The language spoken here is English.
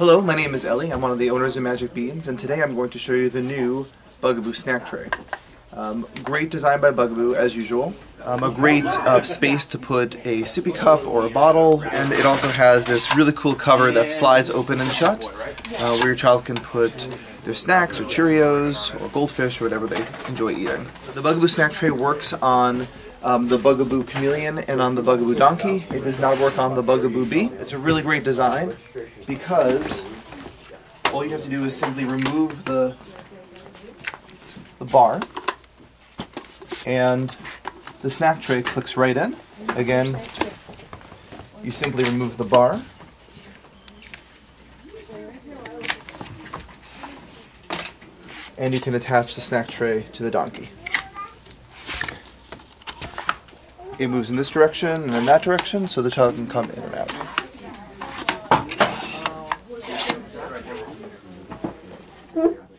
Hello, my name is Ellie. I'm one of the owners of Magic Beans, and today I'm going to show you the new Bugaboo snack tray. Um, great design by Bugaboo, as usual. Um, a great uh, space to put a sippy cup or a bottle, and it also has this really cool cover that slides open and shut, uh, where your child can put their snacks or Cheerios or goldfish or whatever they enjoy eating. The Bugaboo snack tray works on um, the Bugaboo Cameleon and on the Bugaboo Donkey. It does not work on the Bugaboo Bee. It's a really great design because all you have to do is simply remove the, the bar and the snack tray clicks right in. Again, you simply remove the bar and you can attach the snack tray to the donkey. it moves in this direction and in that direction so the child can come in and out. Mm -hmm.